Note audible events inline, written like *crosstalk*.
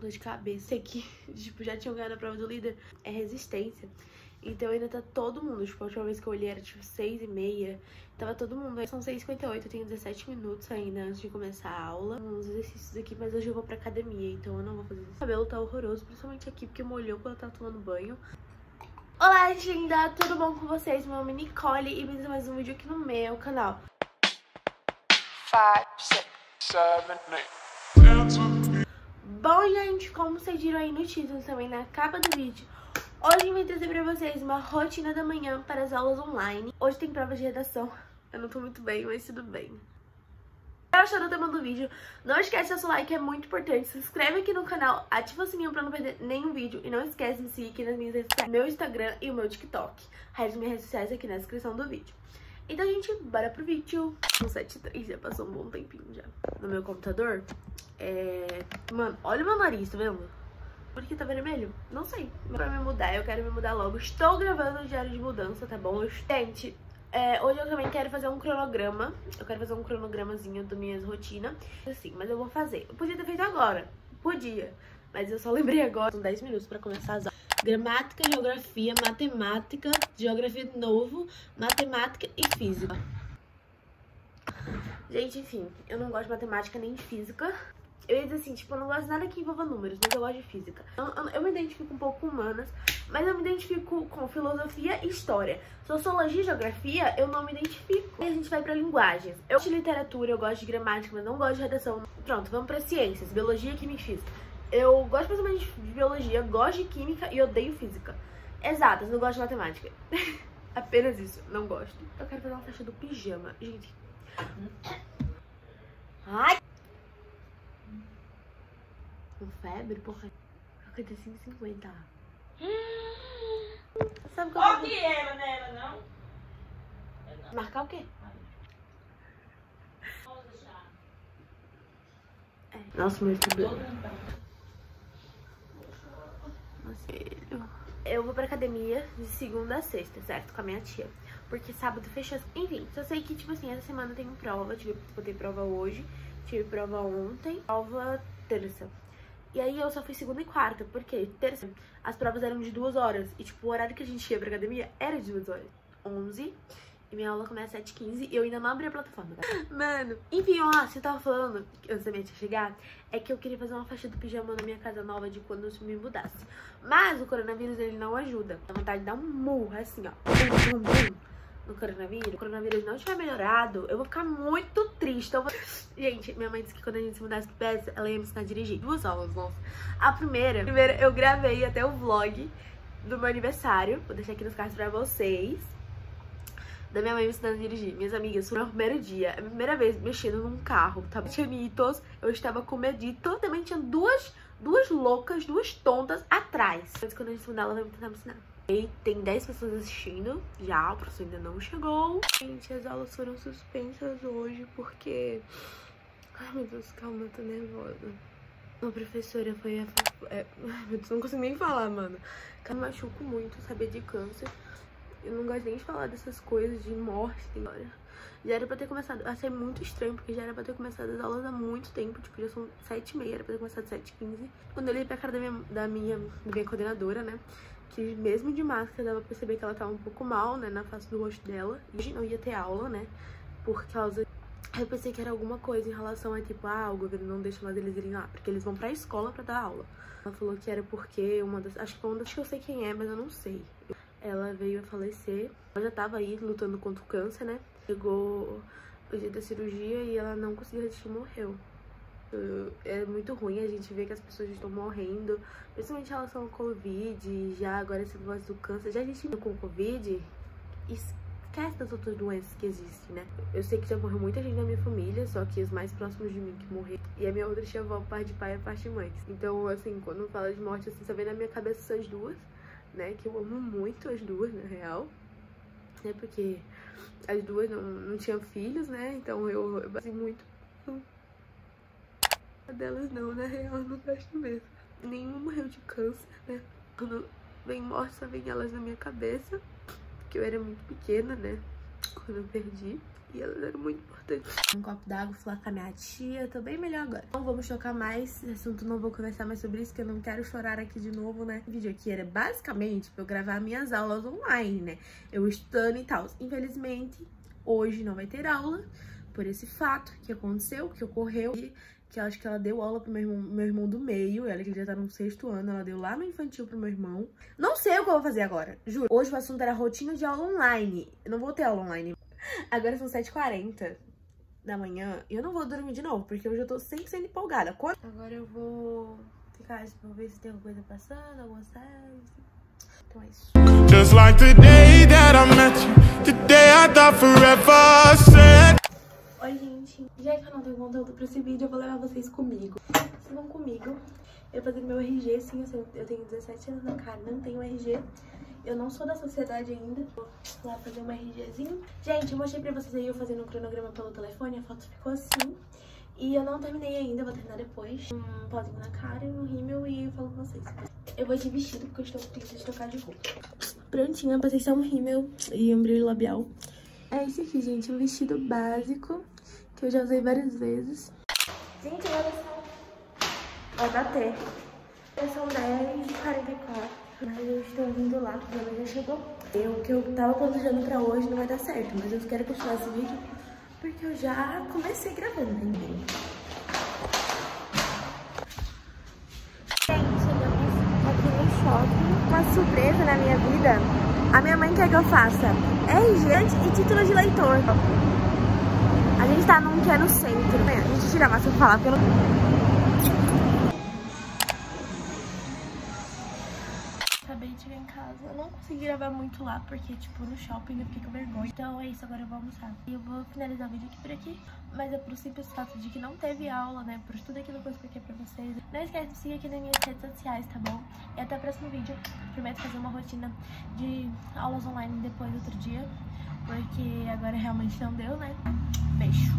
dor de cabeça aqui. *laughs* Tipo, já tinha ganhado a prova do líder. É resistência. Então ainda tá todo mundo. Tipo, a última vez que eu olhei era tipo 6 e meia. Tava todo mundo. São 6h58, eu tenho 17 minutos ainda antes de começar a aula. Uns exercícios aqui, mas hoje eu vou pra academia, então eu não vou fazer isso. O cabelo tá horroroso, principalmente aqui, porque molhou quando eu tava tomando banho. Olá, linda! Tudo bom com vocês? Meu nome é Nicole e bem-vindos a mais um vídeo aqui no meu canal. five, six, seven, eight. Bom, gente, como vocês viram aí no título também na capa do vídeo, hoje eu vim trazer pra vocês uma rotina da manhã para as aulas online. Hoje tem prova de redação. Eu não tô muito bem, mas tudo bem. Gostou do tema do vídeo, não esquece dar seu like, é muito importante. Se inscreve aqui no canal, ativa o sininho pra não perder nenhum vídeo. E não esquece de me seguir aqui nas minhas redes sociais, meu Instagram e o meu TikTok. As minhas redes sociais aqui na descrição do vídeo. Então, gente, bora pro vídeo. São 7h03, já passou um bom tempinho já. No meu computador, é... Mano, olha o meu nariz, tá vendo? Por que tá vermelho? Não sei. Pra me mudar, eu quero me mudar logo. Estou gravando o diário de mudança, tá bom? Gente, é, hoje eu também quero fazer um cronograma. Eu quero fazer um cronogramazinho das minhas rotinas. Assim, mas eu vou fazer. Eu podia ter feito agora. Podia. Mas eu só lembrei agora. São 10 minutos pra começar as aulas. Gramática, geografia, matemática, geografia de novo, matemática e física. Gente, enfim, eu não gosto de matemática nem de física. Eu ia dizer assim, tipo, eu não gosto de nada que envolva números, mas eu gosto de física. Eu, eu, eu me identifico um pouco com humanas, mas eu me identifico com filosofia e história. Sociologia e geografia, eu não me identifico. E a gente vai pra linguagens. Eu gosto de literatura, eu gosto de gramática, mas não gosto de redação. Pronto, vamos pra ciências, biologia, química e física. Eu gosto principalmente de biologia, gosto de química e odeio física. Exatas, não gosto de matemática. *laughs* Apenas isso, não gosto. Eu quero fazer uma festa do pijama, gente. Ai! Com febre, porra. 55,50. Sabe qual Ó que ela nela, não? Marcar o quê? É. Nossa, meu cabelo. Nossa, filho. Eu vou pra academia de segunda a sexta, certo? Com a minha tia. Porque sábado fechou. Enfim, só sei que, tipo assim, essa semana eu tenho prova. Tive, ter prova hoje. Tive prova ontem. Prova terça. E aí eu só fui segunda e quarta. Porque terça, as provas eram de duas horas. E, tipo, o horário que a gente ia pra academia era de duas horas. 11 e minha aula começa às 7h15 e eu ainda não abri a plataforma, tá? Mano, enfim, ó, você tava falando, antes da minha tia chegar, é que eu queria fazer uma faixa do pijama na minha casa nova de quando eu me mudasse. Mas o coronavírus, ele não ajuda. Dá vontade de dar um murro, assim, ó. Bum, bum, bum, no coronavírus. O coronavírus não tiver melhorado, eu vou ficar muito triste. Vou... Gente, minha mãe disse que quando a gente se mudasse pro PS, ela ia me ensinar a dirigir. Duas aulas, nossa. A primeira, a primeira eu gravei até o vlog do meu aniversário. Vou deixar aqui nos cards pra vocês da minha mãe me ensinando a dirigir. Minhas amigas, foi o primeiro dia, a minha primeira vez mexendo num carro, tava chanitos, eu estava com medito, também tinha duas, duas loucas, duas tontas atrás. Mas quando a gente mudar, ela vai me tentar me ensinar. E tem 10 pessoas assistindo, já, o professor ainda não chegou. Gente, as aulas foram suspensas hoje porque... Ai, meu Deus, calma, eu tô nervosa. Uma professora foi a... É... Ai, meu Deus, não consigo nem falar, mano. Me machuco muito, saber de câncer. Eu não gosto nem de falar dessas coisas de morte agora. Já era pra ter começado. Achei muito estranho, porque já era pra ter começado as aulas há muito tempo. Tipo, já são 7h30, era pra ter começado 7h15. Quando eu olhei pra cara da minha, da minha, da minha coordenadora, né? Que mesmo de máscara dava pra perceber que ela tava um pouco mal, né? Na face do rosto dela. Hoje não ia ter aula, né? Por causa. Eu pensei que era alguma coisa em relação a tipo, ah, o governo não deixa mais eles irem lá, porque eles vão pra escola pra dar aula. Ela falou que era porque uma das. Acho que uma das. Que eu sei quem é, mas eu não sei. Ela veio a falecer. Ela já tava aí lutando contra o câncer, né? Chegou o dia da cirurgia e ela não conseguiu resistir e morreu. É muito ruim a gente ver que as pessoas estão morrendo, principalmente em relação ao Covid, já agora esse negócio do câncer. Já a gente com o Covid, esquece das outras doenças que existem, né? Eu sei que já morreu muita gente da minha família, só que os mais próximos de mim que morreram. E a minha outra tia avó, parte de pai e parte de mãe. Então, assim, quando fala de morte, assim, só vem na minha cabeça essas duas, né? Que eu amo muito as duas, na real. Né? Porque as duas não, não tinham filhos, né? Então eu, eu muito. A delas não, na real, não gosto mesmo. Nenhuma morreu de câncer, né? Quando vem morte, só vem elas na minha cabeça que eu era muito pequena, né? Quando eu perdi. E elas eram muito importantes. Um copo d'água, falar com a minha tia, tô bem melhor agora. Não vamos chocar mais, esse assunto não vou conversar mais sobre isso, que eu não quero chorar aqui de novo, né? O vídeo aqui era basicamente pra eu gravar minhas aulas online, né? Eu estudando e tal. Infelizmente, hoje não vai ter aula, por esse fato que aconteceu, que ocorreu. E que acho que ela deu aula pro meu irmão, meu irmão do meio, ela que já tá no sexto ano, ela deu lá no infantil pro meu irmão. Não sei o que eu vou fazer agora, juro. Hoje o assunto era rotina de aula online. Eu não vou ter aula online. Agora são 7h40 da manhã e eu não vou dormir de novo, porque hoje eu tô sempre sendo empolgada. Quando... Agora eu vou ficar assim, pra ver se tem alguma coisa passando, alguma série. Então é isso. Just like the day that I met you, the day I thought forever said. Oi, gente. Já que eu não tenho conteúdo pra esse vídeo, eu vou levar vocês comigo. Vocês vão comigo. Eu vou fazer meu RG, sim, eu tenho 17 anos na cara, não tenho RG. Eu não sou da sociedade ainda. Vou lá fazer um RGzinho. Gente, eu mostrei pra vocês aí eu fazendo um cronograma pelo telefone, a foto ficou assim. E eu não terminei ainda, vou terminar depois. Um pozinho na cara um rímel e eu falo com vocês. Eu vou de vestido, porque eu estou de trocar de roupa. Prontinha, passei só um rímel e um brilho labial. É esse aqui, gente, um vestido básico que eu já usei várias vezes. Gente, olha só. Vai bater. São 10h44. Mas eu estou vindo lá, porque ela já chegou. Eu, o que eu tava planejando pra hoje não vai dar certo, mas eu quero continuar esse vídeo porque eu já comecei gravando, né? Shopping. Uma surpresa na minha vida. A minha mãe quer que eu faça RG e título de leitor. A gente tá num que é no centro. A gente tira mais pra falar, porque casa. Eu não consegui gravar muito lá, porque, tipo, no shopping eu fiquei com vergonha. Então é isso, agora eu vou almoçar. E eu vou finalizar o vídeo aqui por aqui. Mas é pro simples fato de que não teve aula, né? Por tudo aquilo que eu expliquei pra vocês. Não esquece de seguir aqui nas minhas redes sociais, tá bom? E até o próximo vídeo. Prometo fazer uma rotina de aulas online depois, outro dia porque agora realmente não deu, né? Beijo.